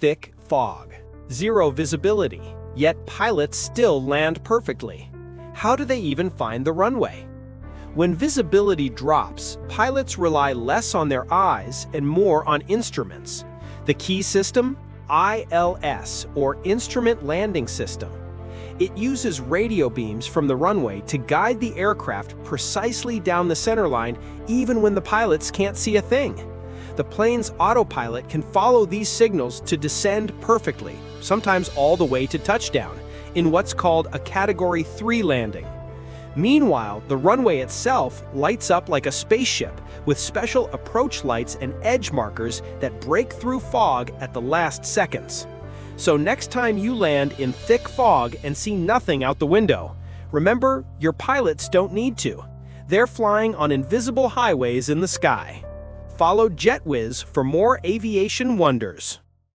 thick fog. Zero visibility, yet pilots still land perfectly. How do they even find the runway? When visibility drops, pilots rely less on their eyes and more on instruments. The key system? ILS, or Instrument Landing System. It uses radio beams from the runway to guide the aircraft precisely down the centerline even when the pilots can't see a thing. The plane's autopilot can follow these signals to descend perfectly, sometimes all the way to touchdown, in what's called a Category 3 landing. Meanwhile, the runway itself lights up like a spaceship with special approach lights and edge markers that break through fog at the last seconds. So next time you land in thick fog and see nothing out the window, remember your pilots don't need to. They're flying on invisible highways in the sky. Follow JetWhiz for more aviation wonders.